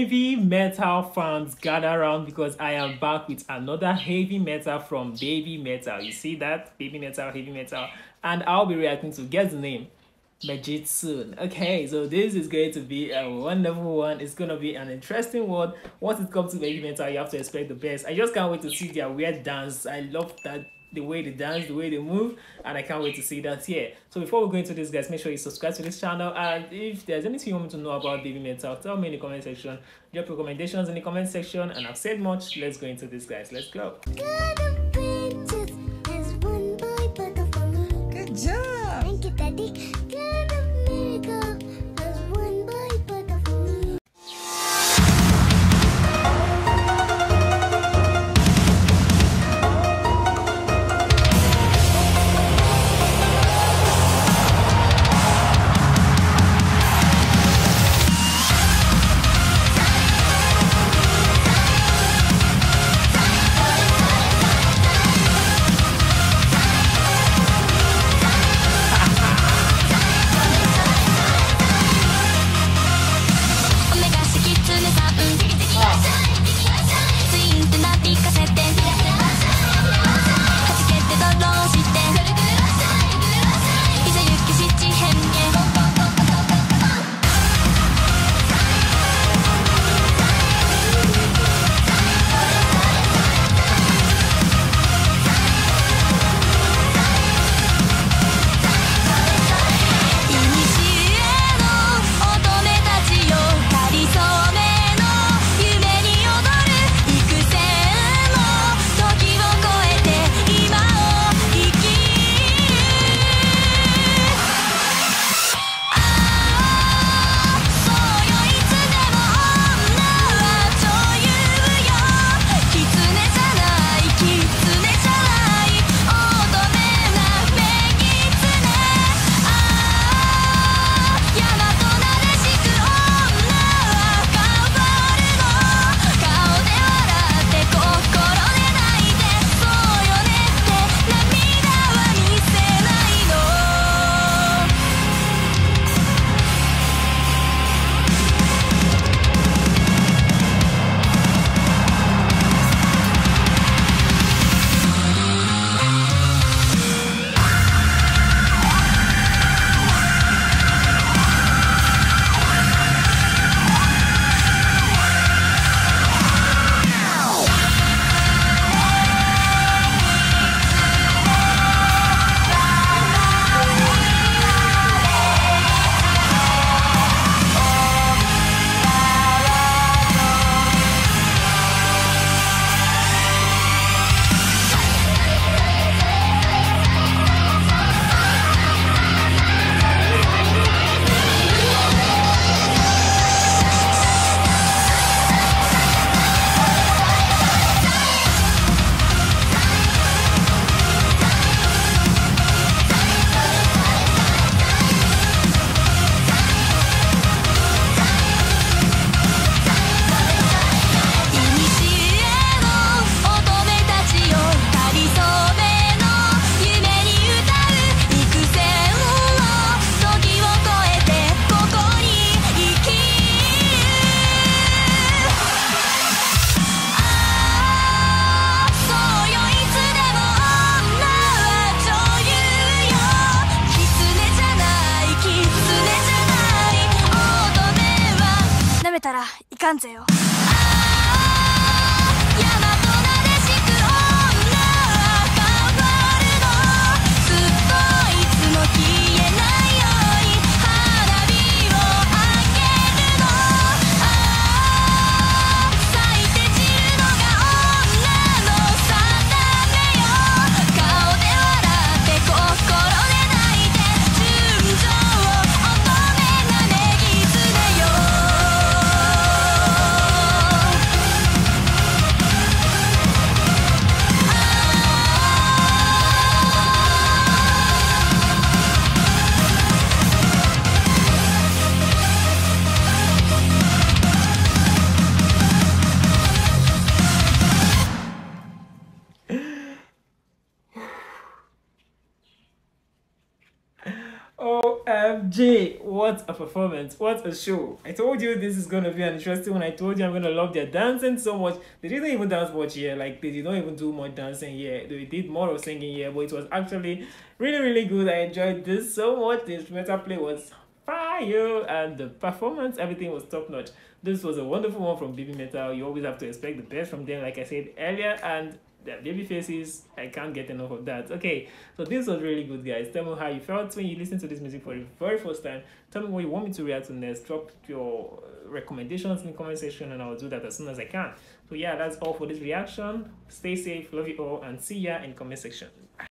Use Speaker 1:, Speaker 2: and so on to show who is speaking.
Speaker 1: heavy metal fans gather around because I am back with another heavy metal from Baby Metal. You see that? Baby Metal, Heavy Metal. And I'll be reacting to guess the name. Majitsun. Okay, so this is going to be a wonderful one. It's going to be an interesting one. Once it comes to Baby Metal, you have to expect the best. I just can't wait to see their weird dance. I love that the way they dance, the way they move, and I can't wait to see that here. So before we go into this, guys, make sure you subscribe to this channel. And if there's anything you want to know about Baby Metal, tell me in the comment section. Drop recommendations in the comment section. And I've said much. Let's go into this, guys. Let's go.
Speaker 2: Good か
Speaker 3: んぜよ。
Speaker 1: OMG, what a performance, what a show. I told you this is gonna be an interesting one. I told you I'm gonna love their dancing so much. They didn't even dance much here, like they did not even do more dancing here. They did more of singing here, but it was actually really, really good. I enjoyed this so much. The instrumental play was fire and the performance, everything was top notch. This was a wonderful one from Baby Metal. You always have to expect the best from them, like I said earlier, and the baby faces i can't get enough of that. Okay so this was really good guys. Tell me how you felt when you listened to this music for the very first time. Tell me what you want me to react to next. Drop your uh, recommendations in the comment section and i'll do that as soon as i can. So yeah that's all for this reaction. Stay safe. Love you all and see ya in the comment section